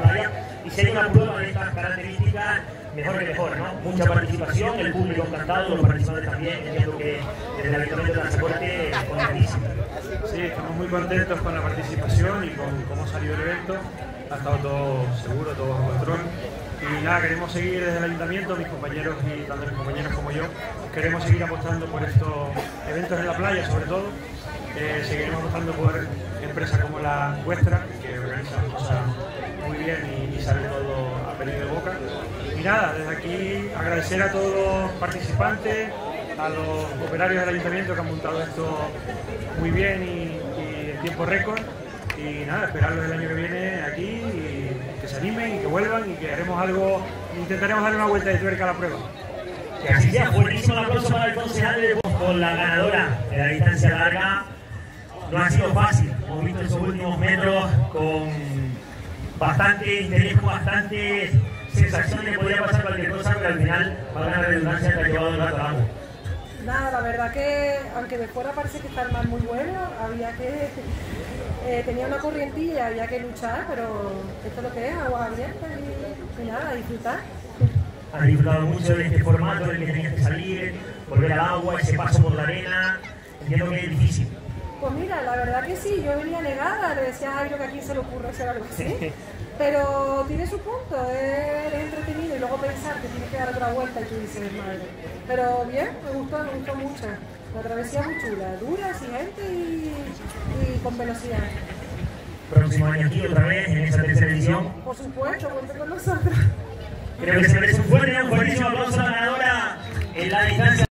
playa y hay una prueba de estas características, mejor que mejor, ¿no? Mucha participación, el público encantado, los participantes también, entiendo que el Ayuntamiento de Transporte contentísimo. Sí, estamos muy contentos con la participación y con cómo salió el evento. Ha estado todo seguro, todo bajo control. Y nada, queremos seguir desde el ayuntamiento, mis compañeros y tanto mis compañeros como yo, queremos seguir apostando por estos eventos en la playa sobre todo. Seguiremos apostando por empresas como la vuestra, que organizan cosas muy bien y, y sale todo a pedir de boca. Nada, desde aquí agradecer a todos los participantes, a los operarios del ayuntamiento que han montado esto muy bien y, y en tiempo récord. Y nada, esperarlos el año que viene aquí y que se animen y que vuelvan y que haremos algo, intentaremos darle una vuelta de tuerca a la prueba. Que así sea, buenísimo el aplauso para Alfonso Alves con la ganadora de la distancia larga. No ha sido fácil, hemos visto esos últimos metros con bastante interés, con bastante sensación de que al final, para la redundancia, te ha llevado el rato. Nada, la verdad que, aunque de fuera parece que está el mar muy bueno, había que. Eh, tenía una corrientilla y había que luchar, pero esto es lo que es, agua abierta y, y nada, disfrutar. Has disfrutado mucho de este formato en el que tenías que salir, volver al agua, ese paso por la arena. Entiendo que es difícil. Pues mira, la verdad que sí, yo venía negada, le decía a Jairo que a quién se le ocurre hacer algo así. Pero tiene su punto, es, pensar que tienes que dar otra vuelta y tú dices, madre. Pero bien, me gustó, me gustó mucho. La travesía muy chula, dura, exigente y, y con velocidad. Próximo año aquí otra vez en esa tercera edición. Por supuesto, cuente con nosotros. Creo que se merece un fuerte,